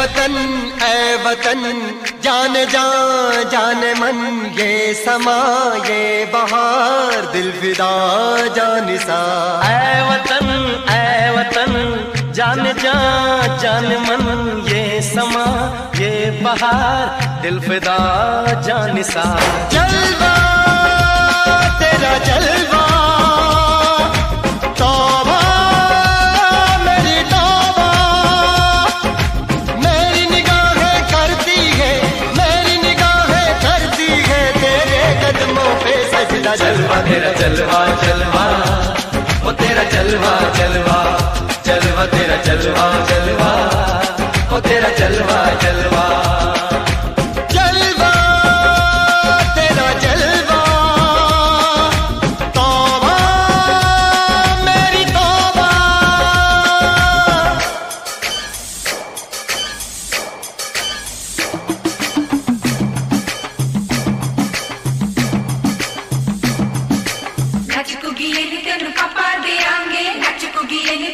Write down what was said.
वतन ऐ वतन जान जा जान मन ये समा ये बहार दिल फिदा जान सा। ऐ वतन ऐ वतन जान जा जान मन ये समा ये बहार दिल फिदा जान सा। जलवा तेरा चलवा चलवा वो तेरा चलवा चलवा जलवा तेरा चलवा ಹಚ್ಚಿಕುಗಿಯಲ್ಲಿ ತನು ಪಾಪ